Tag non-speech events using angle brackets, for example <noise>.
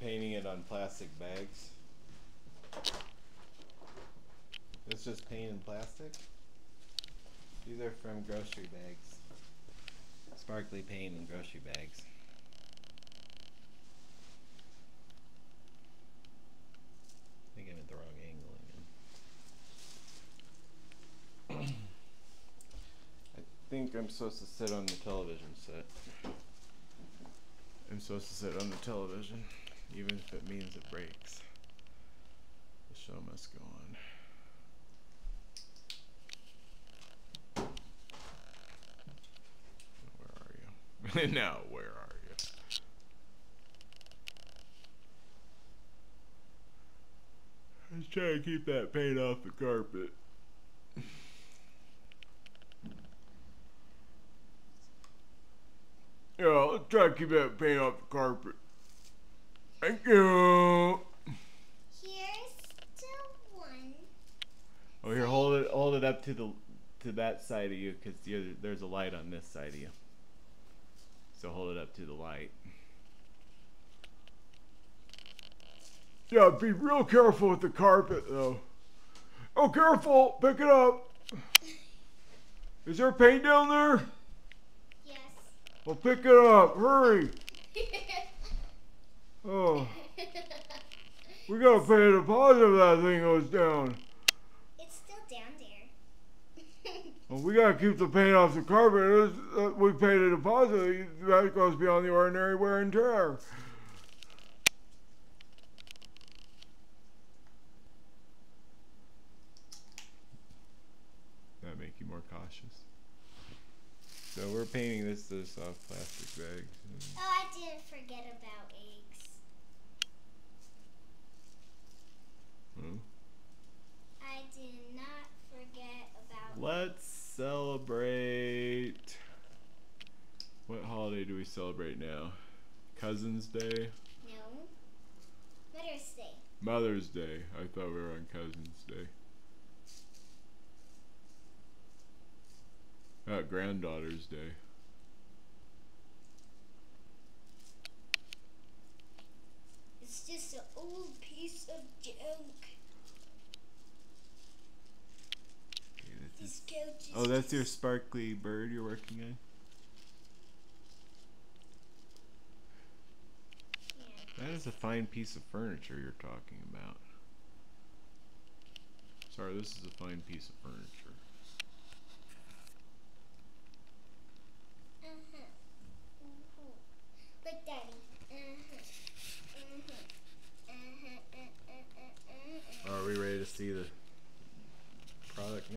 painting it on plastic bags. It's just paint and plastic. These are from grocery bags. Sparkly paint and grocery bags. I think I'm at the wrong angle again. <coughs> I think I'm supposed to sit on the television set. I'm supposed to sit on the television, even if it means it breaks. The show must go on. Where are you? <laughs> now, where are you? I was trying to keep that paint off the carpet. <laughs> Yeah, let's try to keep that paint off the carpet. Thank you. Here's the one. Oh, here, hold it, hold it up to the, to that side of you, cause the there's a light on this side of you. So hold it up to the light. Yeah, be real careful with the carpet, though. Oh, careful! Pick it up. Is there paint down there? Yes. Well, pick it up. Hurry. Oh, we gotta pay a deposit if that thing goes down. it's still down there. <laughs> Well, we gotta keep the paint off the carpet. It is- uh, we paid a deposit. That goes beyond the ordinary wear and tear. That make you more cautious. So we're painting this to this soft plastic bags. oh, I didn't forget about eggs. Hmm. I did not forget about. Let's celebrate. What holiday do we celebrate now? Cousin's Day? No. Mother's Day. Mother's Day. I thought we were on Cousin's Day. Uh, Granddaughter's Day. It's just an old piece of junk. This couch Oh, that's your sparkly bird you're working on? That is a fine piece of furniture you're talking about. Sorry, this is a fine piece of furniture. Uh-huh. Mm-hmm. Daddy. Uh-huh. Mm-hmm. Uh-huh, Are we ready to see the product